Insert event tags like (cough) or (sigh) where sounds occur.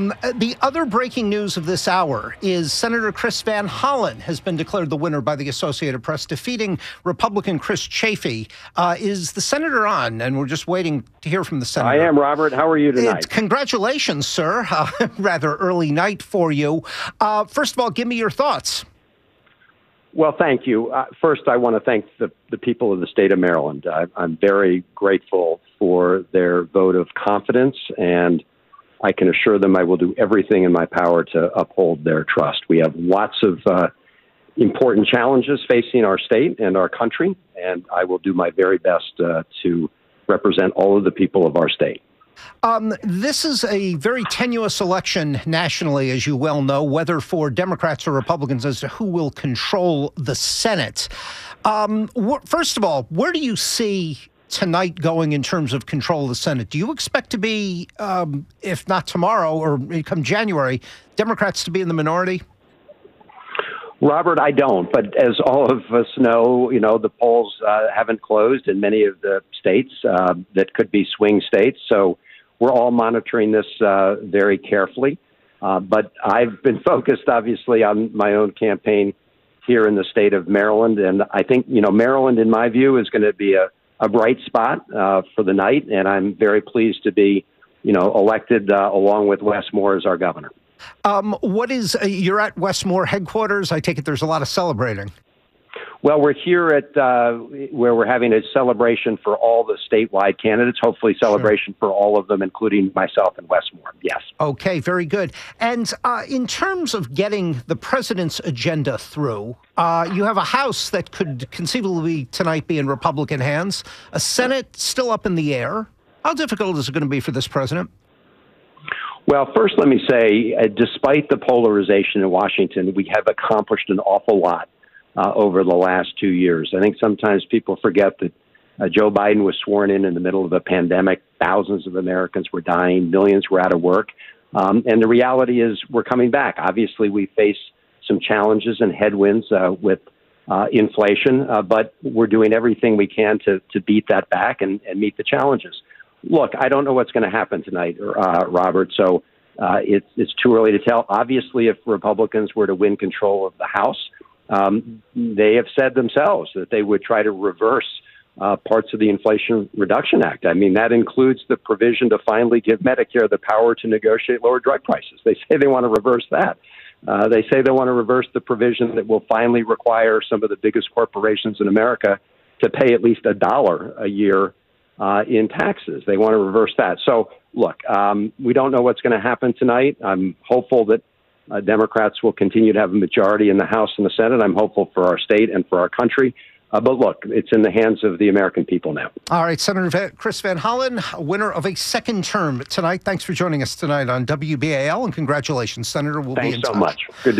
Uh, the other breaking news of this hour is Senator Chris Van Hollen has been declared the winner by the Associated Press, defeating Republican Chris Chaffee. Uh, is the senator on? And we're just waiting to hear from the senator. I am, Robert. How are you tonight? It's, congratulations, sir. (laughs) Uh, rather early night for you. Uh, first of all, give me your thoughts. Well, thank you. Uh, first, I want to thank the, the people of the state of Maryland. I, I'm very grateful for their vote of confidence and I can assure them I will do everything in my power to uphold their trust. We have lots of uh, important challenges facing our state and our country, and I will do my very best uh, to represent all of the people of our state. Um, this is a very tenuous election nationally, as you well know, whether for Democrats or Republicans as to who will control the Senate. Um, wh- first of all, where do you see tonight going in terms of control of the Senate? Do you expect to be, um, if not tomorrow or come January, Democrats to be in the minority? Robert, I don't. But as all of us know, you know the polls uh, haven't closed in many of the states uh, that could be swing states. So we're all monitoring this uh, very carefully. Uh, but I've been focused, obviously, on my own campaign here in the state of Maryland, and I think you know Maryland, in my view, is going to be a a bright spot uh, for the night, and I'm very pleased to be, you know, elected uh, along with Wes Moore as our governor. Um, what is uh, you're at Wes Moore headquarters? I take it there's a lot of celebrating. Well, we're here at uh, where we're having a celebration for all the statewide candidates. Hopefully, celebration sure. for all of them, including myself and Wes Moore. Yes. Okay, very good. And uh, in terms of getting the president's agenda through, uh, you have a House that could conceivably tonight be in Republican hands, a Senate still up in the air. How difficult is it going to be for this president? Well, first, let me say, uh, despite the polarization in Washington, we have accomplished an awful lot uh, over the last two years. I think sometimes people forget that uh, Joe Biden was sworn in in the middle of a pandemic. Thousands of Americans were dying, millions were out of work. Um, and the reality is, we're coming back. Obviously, we face some challenges and headwinds uh, with uh, inflation, uh, but we're doing everything we can to, to beat that back and, and meet the challenges. Look, I don't know what's going to happen tonight, uh, Robert, so uh, it's, it's too early to tell. Obviously, if Republicans were to win control of the House, um, they have said themselves that they would try to reverse uh, parts of the Inflation Reduction Act. I mean, that includes the provision to finally give Medicare the power to negotiate lower drug prices. They say they want to reverse that. Uh, they say they want to reverse the provision that will finally require some of the biggest corporations in America to pay at least a dollar a year uh, in taxes. They want to reverse that. So, look, um, we don't know what's going to happen tonight. I'm hopeful that uh, Democrats will continue to have a majority in the House and the Senate. I'm hopeful for our state and for our country. Uh, but look, it's in the hands of the American people now. All right, Senator Chris Van Hollen, winner of a second term tonight. Thanks for joining us tonight on WBAL, and congratulations, Senator. We'll Thanks so touch. much. Good to be.